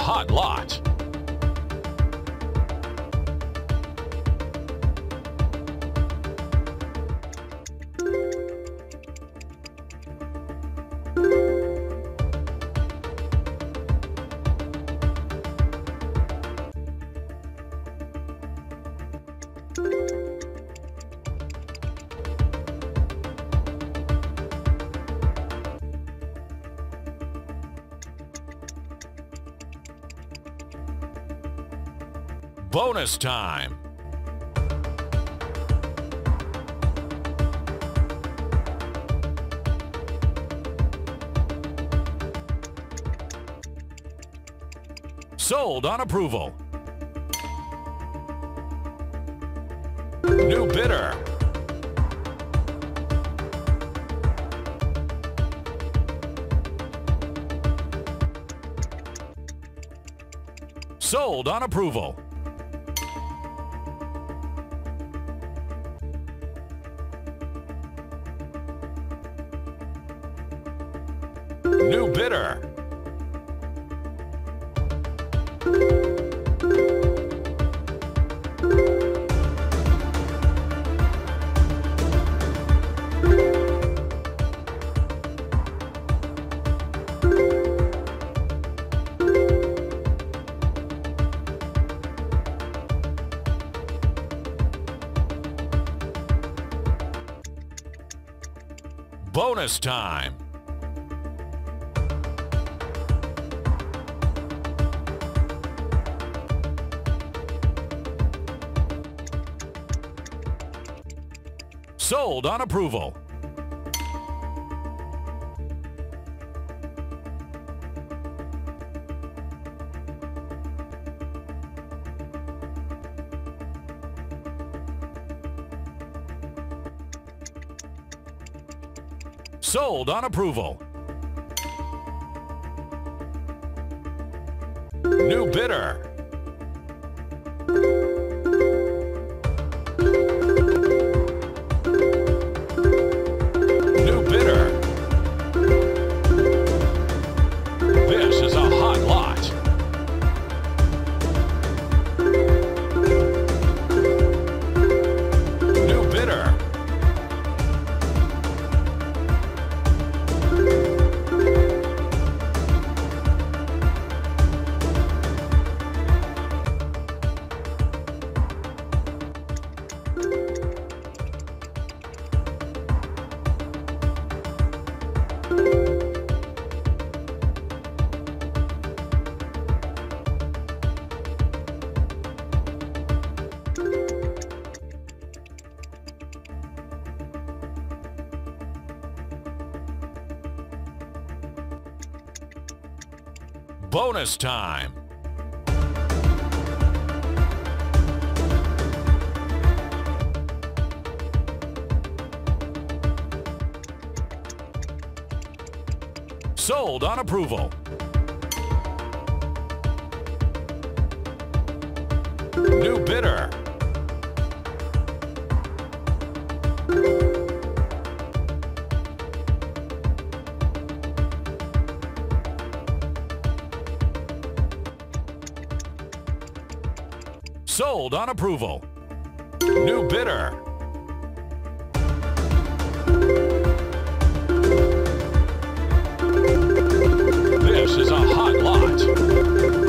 Hot lot. Time. Sold on approval. New bidder. Sold on approval. Bidder. Bonus time. Sold on approval. Sold on approval. New bidder. Bonus time. Sold on approval. New bidder. Sold on approval. New bidder. This is a hot lot.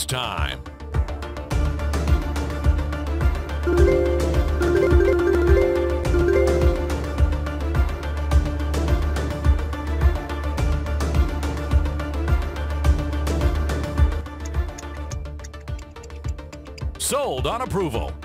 Bonus time. Sold on approval.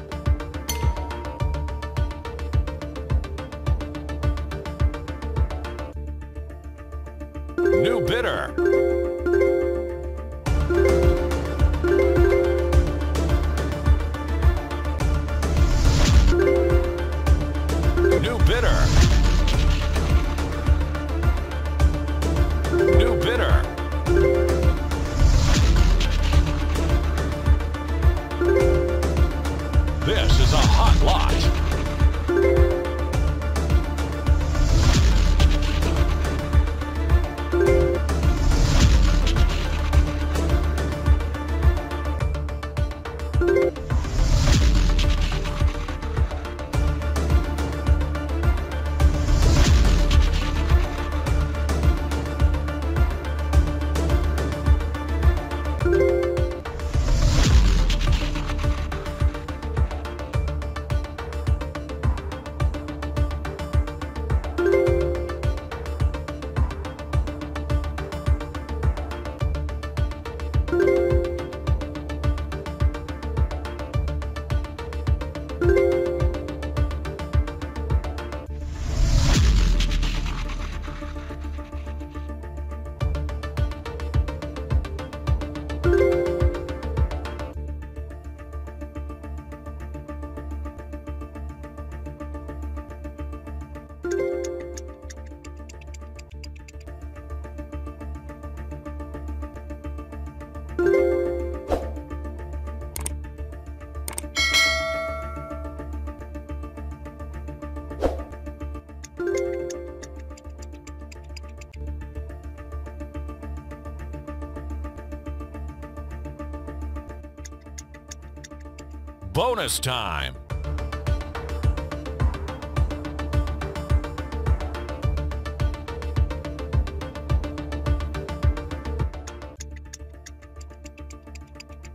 Bonus time.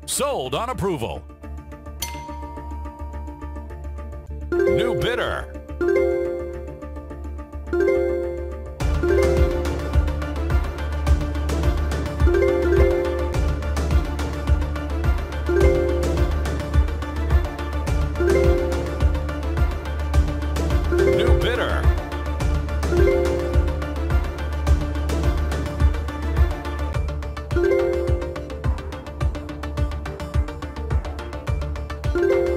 Sold on approval. New bidder. This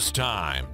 Bonus time.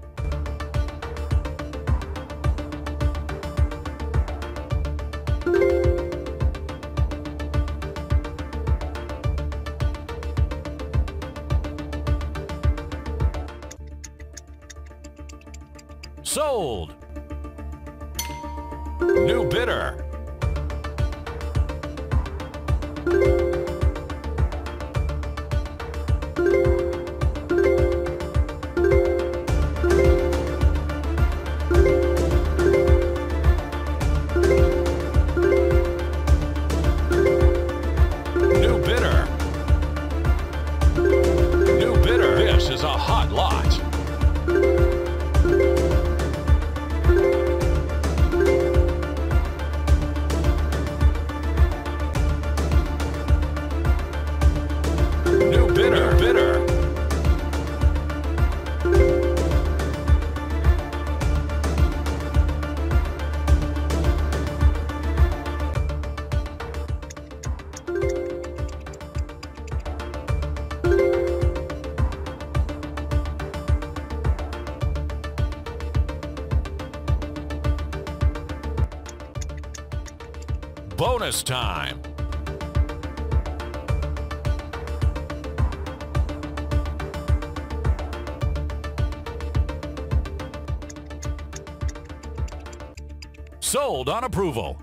Bonus time. Sold on approval.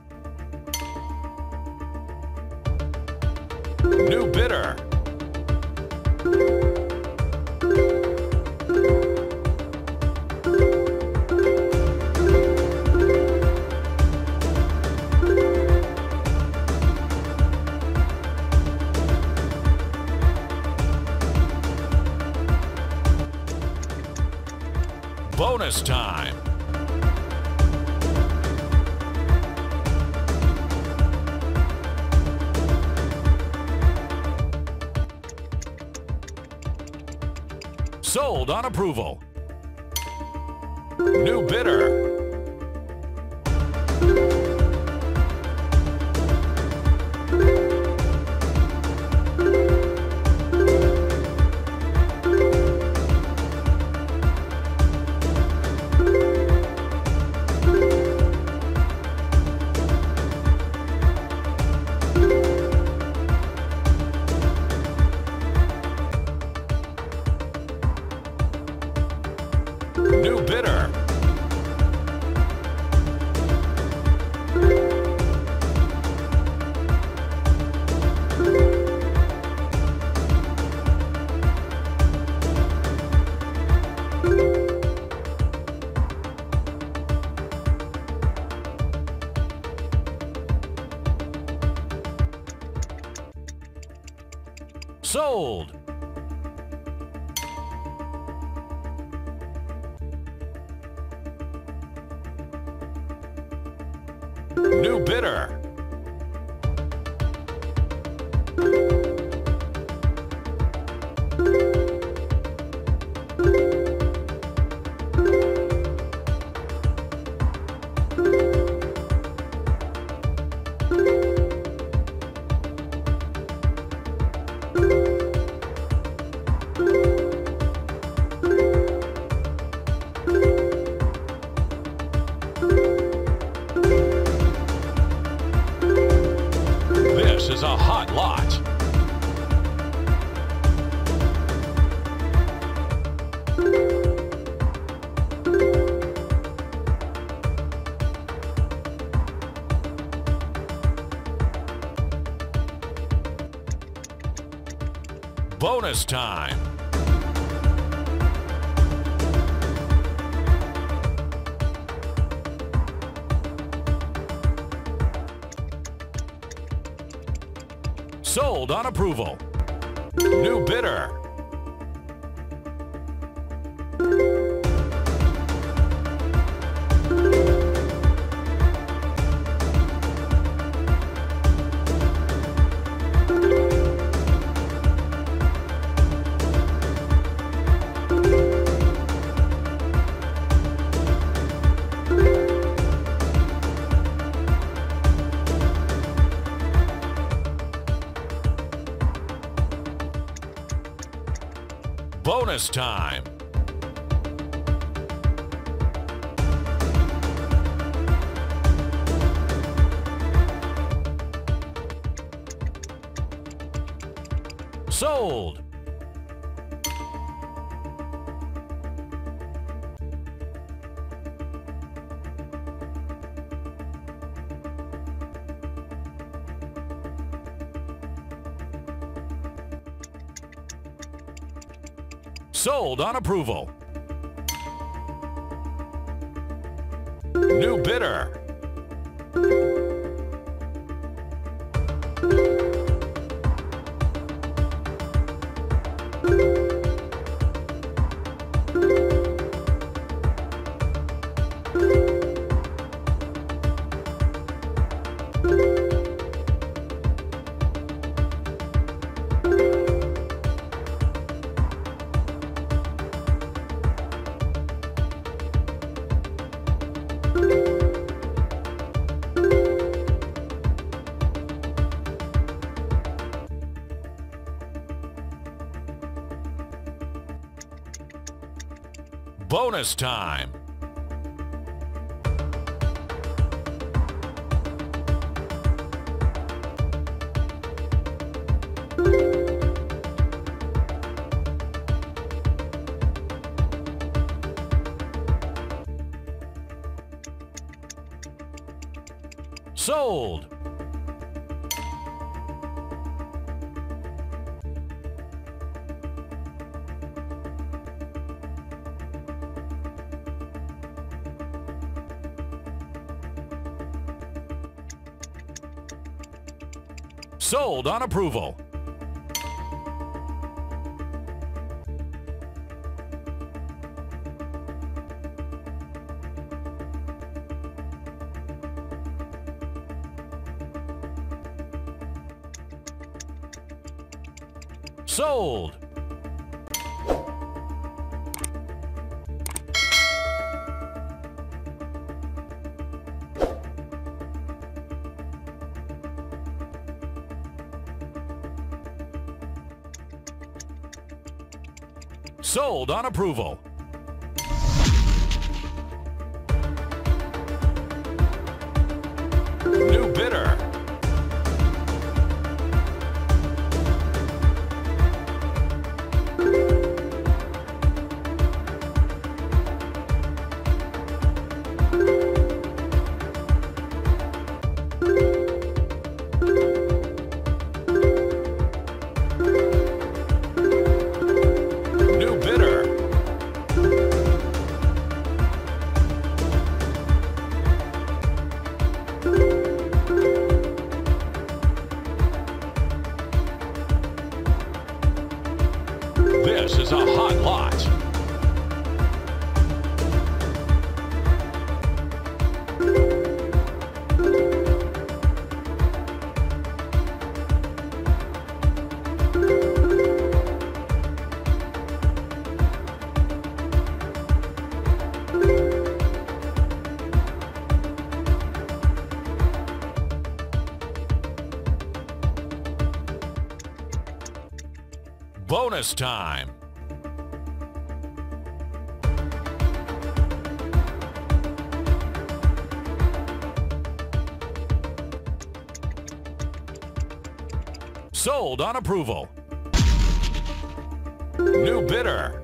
New bidder. Bonus time. Sold on approval. New bidder. New bidder. Is a hot lot. Bonus time. Sold on approval. New bidder. Bonus time. Sold. Sold on approval. New bidder. Bonus time. Sold. sold on approval. Sold! Sold on approval. Bonus time. Sold on approval. New bidder.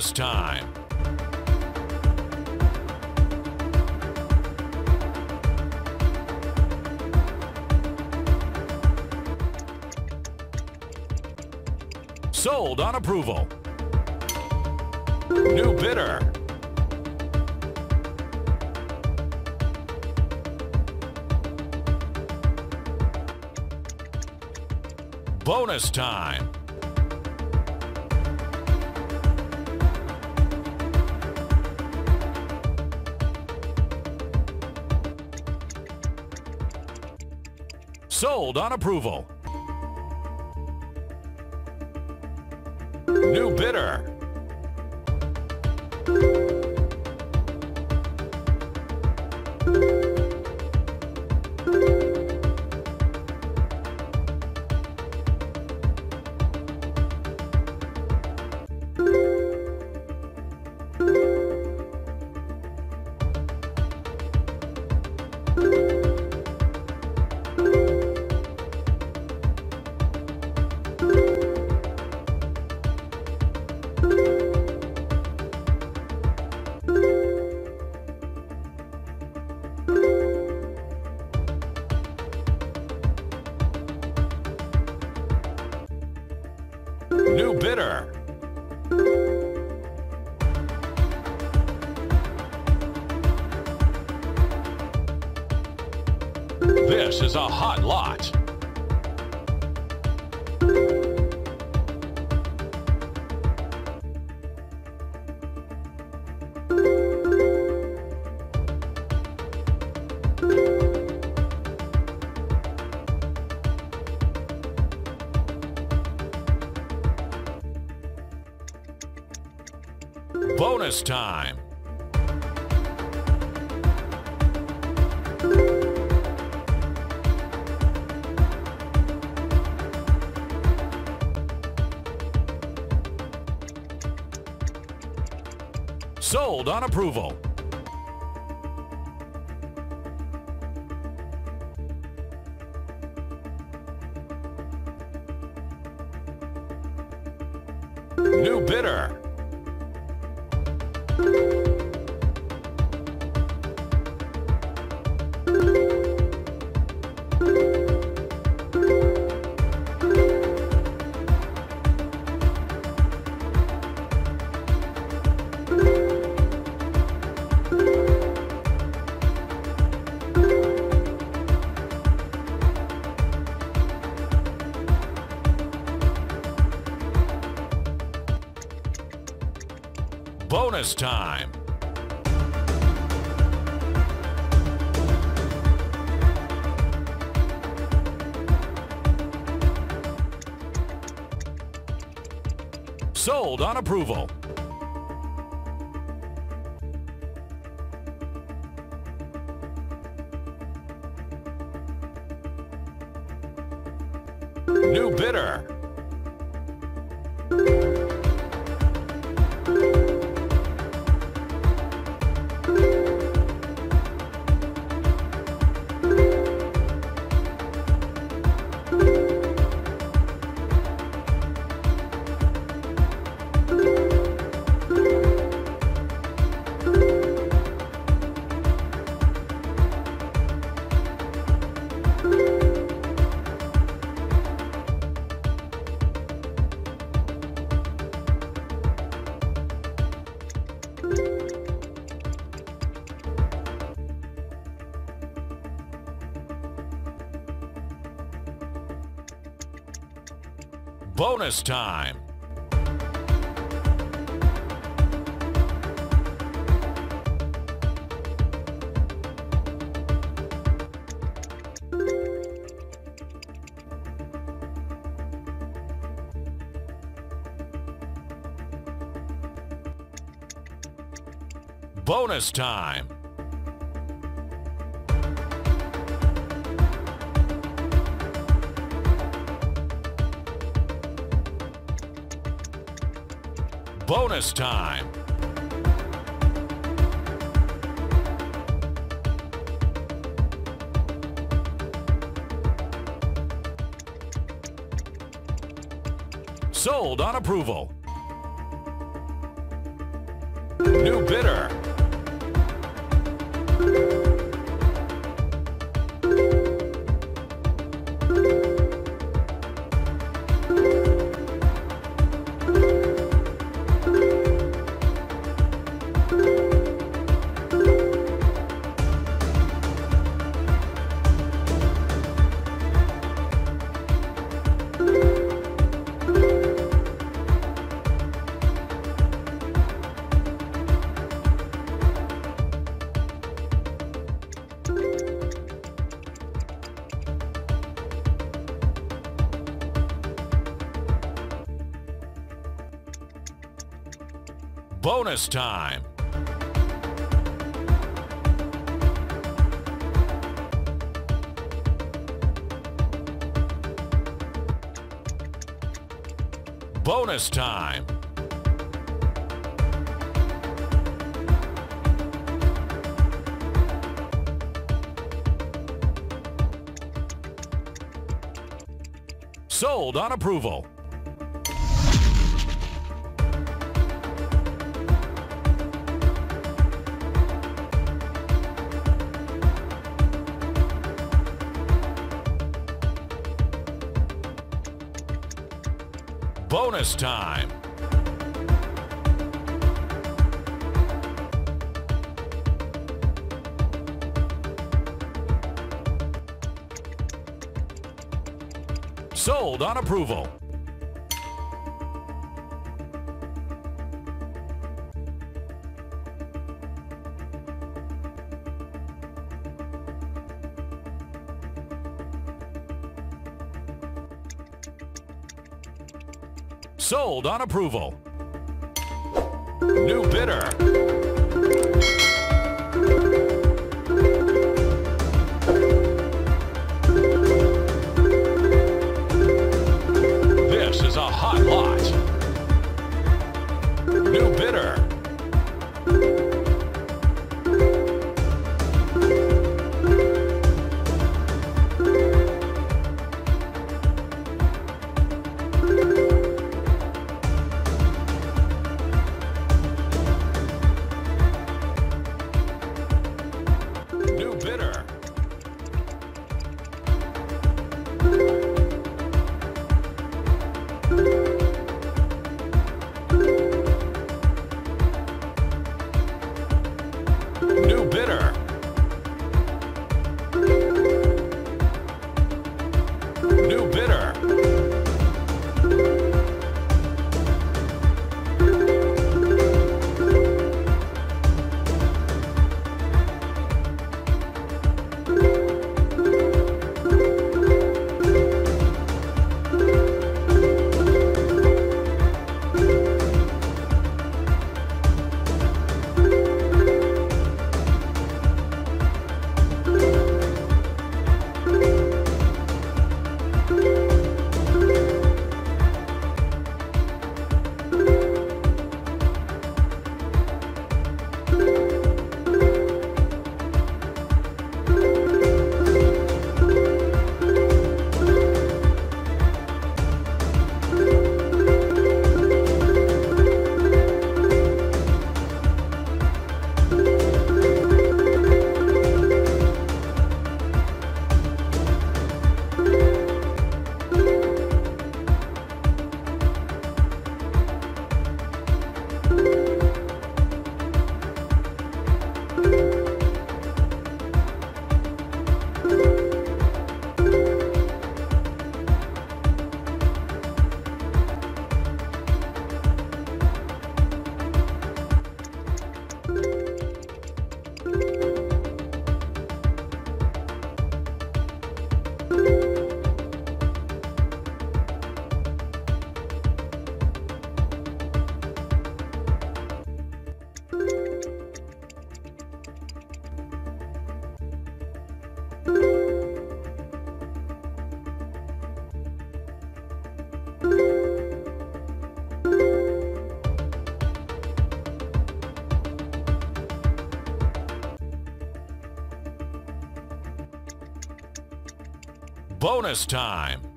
Bonus time. Sold on approval. New bidder. Bonus time. Sold on approval. New bidder. New bidder. This is a hot lot. Bonus time. Sold on approval. Approval. Bonus time. Bonus time. Bonus time. Sold on approval. New bidder. Bonus time. Bonus time. Sold on approval. Bonus time. Sold on approval. On approval. New bidder. Bonus time.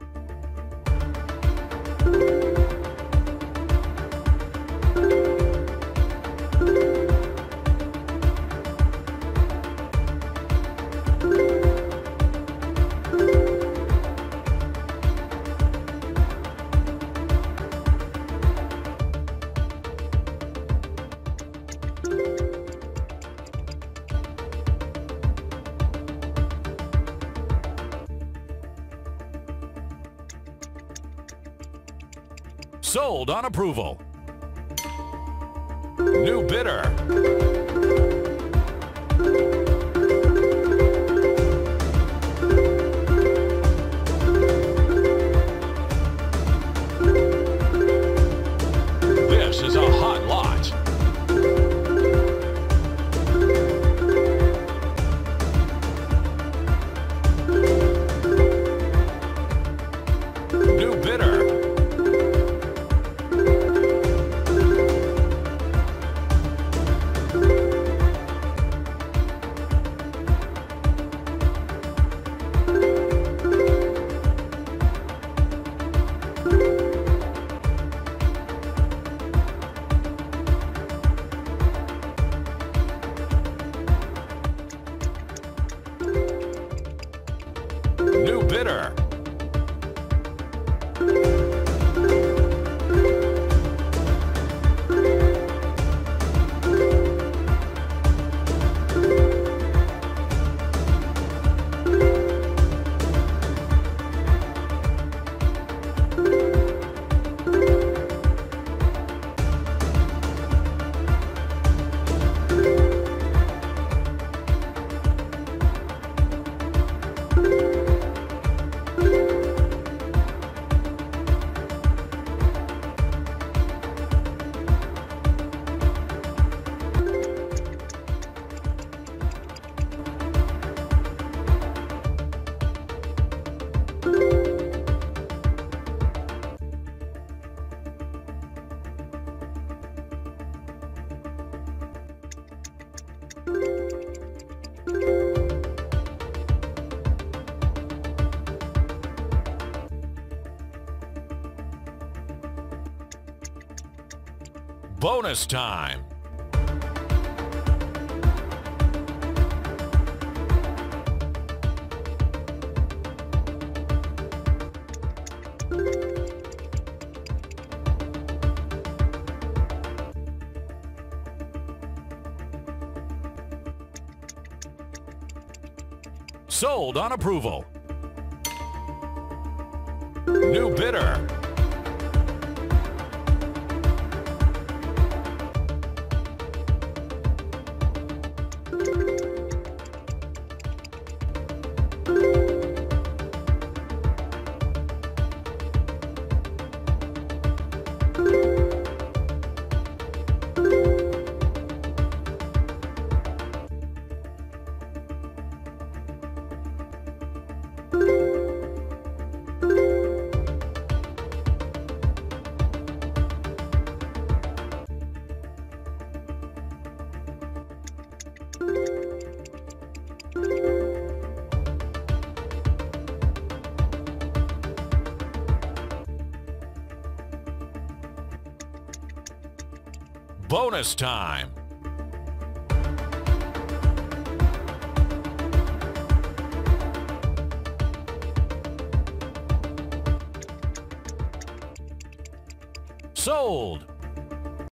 On approval. New bidder. Time. Sold on approval. New bidder. Bonus time. Sold.